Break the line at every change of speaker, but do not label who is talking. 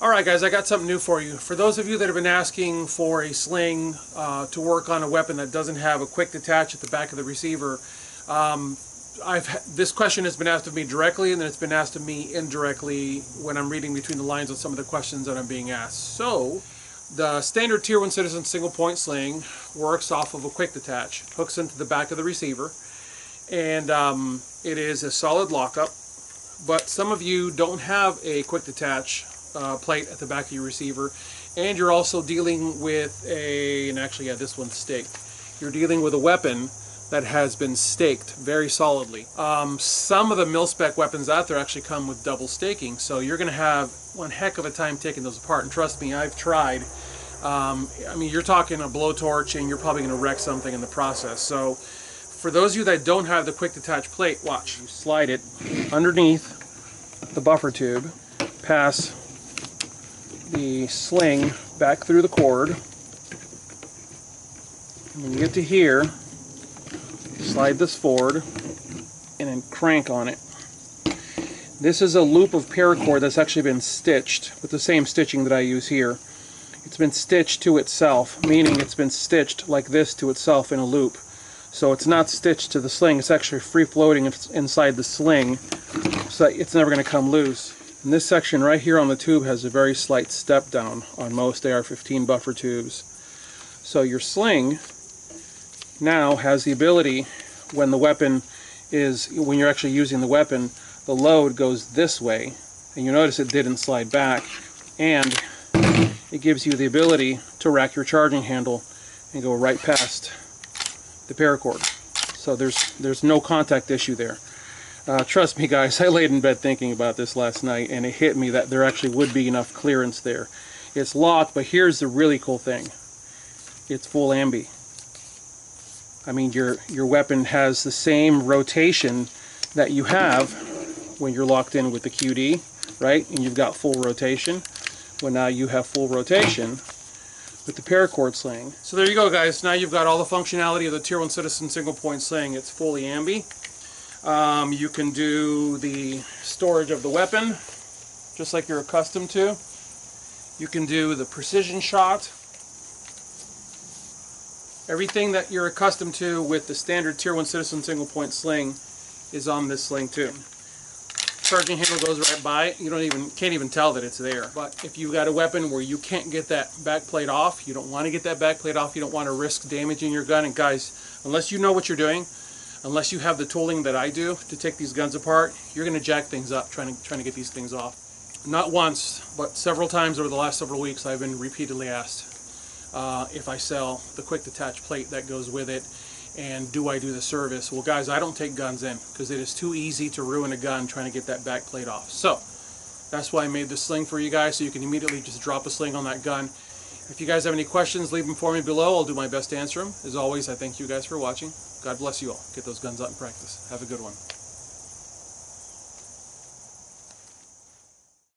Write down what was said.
Alright guys, I got something new for you. For those of you that have been asking for a sling uh, to work on a weapon that doesn't have a quick detach at the back of the receiver, um, this question has been asked of me directly and then it's been asked of me indirectly when I'm reading between the lines of some of the questions that I'm being asked. So, the standard Tier 1 Citizen single point sling works off of a quick detach, hooks into the back of the receiver, and um, it is a solid lockup, but some of you don't have a quick detach uh, plate at the back of your receiver. And you're also dealing with a, and actually yeah this one's staked, you're dealing with a weapon that has been staked very solidly. Um, some of the mil-spec weapons out there actually come with double staking so you're going to have one heck of a time taking those apart. And trust me I've tried. Um, I mean you're talking a blowtorch and you're probably going to wreck something in the process. So for those of you that don't have the quick detach plate watch. You slide it underneath the buffer tube pass the sling back through the cord. When you get to here, slide this forward and then crank on it. This is a loop of paracord that's actually been stitched with the same stitching that I use here. It's been stitched to itself, meaning it's been stitched like this to itself in a loop. So it's not stitched to the sling, it's actually free floating inside the sling, so it's never going to come loose. And this section right here on the tube has a very slight step down on most AR-15 buffer tubes. So your sling now has the ability when the weapon is, when you're actually using the weapon, the load goes this way. And you notice it didn't slide back. And it gives you the ability to rack your charging handle and go right past the paracord. So there's, there's no contact issue there. Uh, trust me guys, I laid in bed thinking about this last night and it hit me that there actually would be enough clearance there. It's locked, but here's the really cool thing. It's full ambi. I mean, your, your weapon has the same rotation that you have when you're locked in with the QD, right? And you've got full rotation. Well, now you have full rotation with the paracord sling. So there you go, guys. Now you've got all the functionality of the Tier 1 Citizen single point sling. It's fully ambi. Um, you can do the storage of the weapon, just like you're accustomed to. You can do the precision shot. Everything that you're accustomed to with the standard Tier 1 Citizen single point sling is on this sling too. Charging handle goes right by it. You don't even can't even tell that it's there. But if you've got a weapon where you can't get that back plate off, you don't want to get that back plate off, you don't want to risk damaging your gun. And guys, unless you know what you're doing, unless you have the tooling that I do to take these guns apart, you're going to jack things up trying to, trying to get these things off. Not once, but several times over the last several weeks I've been repeatedly asked uh, if I sell the quick detach plate that goes with it and do I do the service. Well guys, I don't take guns in because it is too easy to ruin a gun trying to get that back plate off. So, that's why I made this sling for you guys so you can immediately just drop a sling on that gun. If you guys have any questions, leave them for me below. I'll do my best to answer them. As always, I thank you guys for watching. God bless you all. Get those guns out and practice. Have a good one.